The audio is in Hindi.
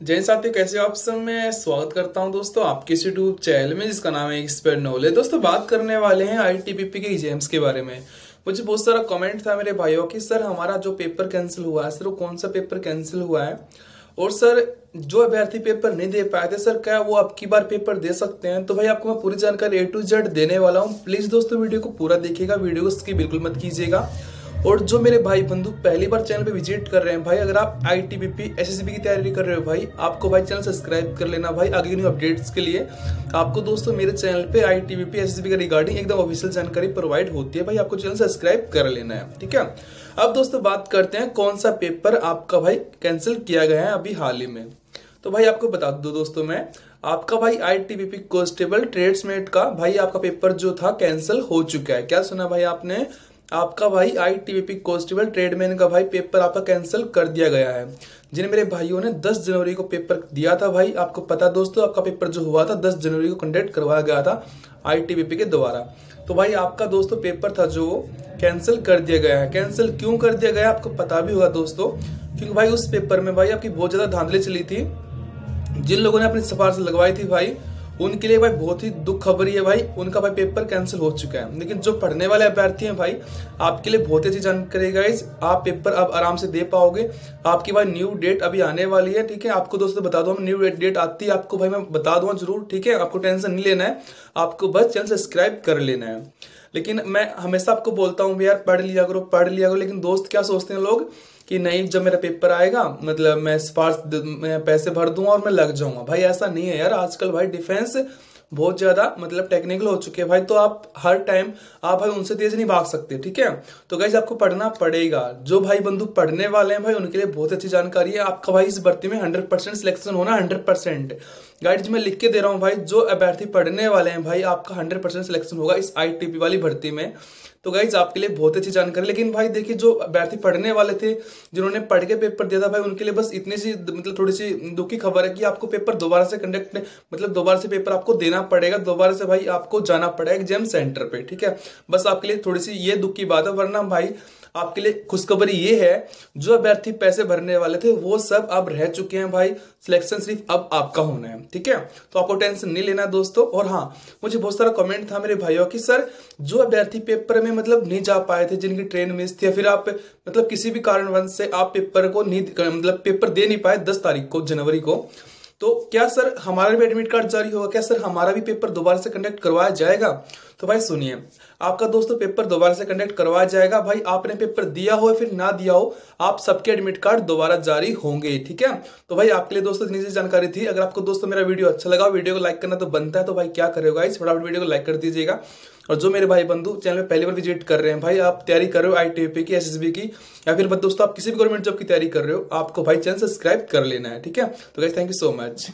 जय साथी कैसे आप सब? मैं स्वागत करता हूँ दोस्तों आपके इस यूट्यूब चैनल में, जिसका नाम है एक्सपर्ट नॉलेज दोस्तों, बात करने वाले हैं आईटीबीपी के एग्ज़ाम्स के बारे में। मुझे बहुत सारा कमेंट था मेरे भाइयों की, सर, हमारा जो पेपर कैंसिल हुआ है, सर, वो कौन सा पेपर कैंसिल हुआ है? और सर, जो अभ्यर्थी पेपर नहीं दे पाए थे, सर, क्या वो अब बार पेपर दे सकते हैं? तो भाई, आपको मैं पूरी जानकारी ए टू जेड देने वाला हूँ। प्लीज़ दोस्तों, वीडियो को पूरा देखिएगा, वीडियो को बिल्कुल मत कीजिएगा। और जो मेरे भाई बंधु पहली बार चैनल पे विज़िट कर रहे हैं, भाई, अगर आप आई टी बी पी की तैयारी कर रहे हो भाई, आपको भाई चैनल सब्सक्राइब कर लेना भाई आगे न्यू अपडेट्स के लिए। आपको दोस्तों मेरे चैनल पे आई टी बी का रिगार्डिंग एकदम ऑफिशियल जानकारी प्रोवाइड होती है भाई, आपको चैनल सब्सक्राइब कर लेना है, ठीक है? अब दोस्तों बात करते हैं कौन सा पेपर आपका भाई कैंसिल किया गया है अभी हाल ही में। तो भाई आपको बता दो दोस्तों मैं, आपका भाई I T B P constable tradesman का भाई आपका पेपर जो था कैंसिल हो चुका है। क्या सुना भाई आपने? आपका भाई आई टीवीपी कॉन्स्टेबल ट्रेडमैन का भाई पेपर आपका कैंसिल कर दिया गया है। जिन मेरे भाइयों ने 10 जनवरी को पेपर दिया था भाई, आपको पता दोस्तों, आपका पेपर जो हुआ था 10 जनवरी को कंडक्ट करवाया गया था आईटीबीपी के द्वारा। तो भाई आपका दोस्तों पेपर था जो कैंसिल कर दिया गया है। कैंसिल क्यों कर दिया गया आपको पता भी होगा दोस्तों, क्योंकि भाई उस पेपर में भाई आपकी बहुत ज़्यादा धांधली चली थी। जिन लोगों ने अपनी सिफारिश लगवाई थी भाई उनके लिए भाई बहुत ही दुख खबरी है भाई। उनका भाई पेपर कैंसिल हो चुका है। लेकिन जो पढ़ने वाले अभ्यर्थी हैं भाई, आपके लिए बहुत अच्छी जानकारी गाइज़ आप पेपर अब आराम से दे पाओगे। आपकी भाई न्यू डेट अभी आने वाली है, ठीक है? आपको दोस्तों बता दो न्यू डेट आती है, आपको भाई मैं बता दूँगा ज़रूर, ठीक है? आपको टेंशन नहीं लेना है। आपको बस चैनल सब्सक्राइब कर लेना है। लेकिन मैं हमेशा आपको बोलता हूँ यार पढ़ लिया करो, पढ़ लिया करो। लेकिन दोस्त क्या सोचते हैं लोग? कि नहीं, जब मेरा पेपर आएगा मतलब मैं स्पार्स मैं पैसे भर दूँगा और मैं लग जाऊँगा। भाई, ऐसा नहीं है यार। आजकल भाई डिफेंस बहुत ज़्यादा मतलब टेक्निकल हो चुके हैं। भाई तो आप हर टाइम आप भाई उनसे तेज नहीं भाग सकते, ठीक है? तो गाइज़ आपको पढ़ना पड़ेगा। जो भाई बंधु पढ़ने वाले हैं भाई, उनके लिए बहुत अच्छी जानकारी है। आपका भाई इस भर्ती में हंड्रेड परसेंट सिलेक्शन होना हंड्रेड परसेंट गाइड मैं लिख के दे रहा हूँ भाई, जो अभ्यर्थी पढ़ने वाले हैं भाई, आपका हंड्रेड परसेंट सिलेक्शन होगा इस आई वाली भर्ती में। तो गाइज़ आपके लिए बहुत अच्छी जानकारी। लेकिन भाई, देखिए, जो अभ्यर्थी पढ़ने वाले थे, जिन्होंने पढ़ के पेपर दिया था भाई, उनके लिए बस इतनी सी मतलब थोड़ी सी दुखी खबर है कि आपको पेपर दोबारा से कंडक्ट मतलब दोबारा से पेपर आपको देना पड़ेगा, दोबारा से भाई आपको जाना पड़ेगा एग्ज़ाम सेंटर पे, ठीक है? बस आपके लिए थोड़ी सी ये दुख की बात है, वरना भाई आपके लिए खुशखबरी ये है, जो अभ्यर्थी पैसे भरने वाले थे, वो सब अब रह चुके हैं भाई। सिलेक्शन सिर्फ़ अब आपका होना है, ठीक है? तो आपको टेंशन नहीं लेना दोस्तों। और हाँ मुझे बहुत सारा कमेंट था मेरे भाइयों की, सर, जो अभ्यर्थी पेपर में मतलब नहीं जा पाए थे, जिनकी ट्रेन मिस थी, या फिर आप मतलब किसी भी कारणवश से आप पेपर को नहीं मतलब पेपर दे नहीं पाए दस तारीख को, जनवरी को तो क्या सर हमारा भी एडमिट कार्ड जारी होगा? क्या सर हमारा भी पेपर दोबारा से कंडक्ट करवाया जाएगा? तो भाई सुनिए आपका दोस्तों पेपर दोबारा से कंडक्ट करवाया जाएगा। भाई, आपने पेपर दिया हो फिर ना दिया हो, आप सबके एडमिट कार्ड दोबारा जारी होंगे, ठीक है? तो भाई, आपके लिए दोस्तों इतनी जानकारी थी। अगर आपको दोस्तों मेरा वीडियो अच्छा लगा वीडियो को लाइक करना तो बनता है तो भाई, क्या करेगा इस फटाफट वीडियो को लाइक कर दीजिएगा। और जो मेरे भाई बंधु चैनल में पहली बार विज़िट कर रहे हैं, भाई, आप तैयारी कर रहे हो आई की एस की, या फिर दोस्तों आप किसी भी गवर्नमेंट जॉब की तैयारी कर रहे हो, आपको भाई चैनल सब्सक्राइब कर लेना है, ठीक है? तो guys thank you so much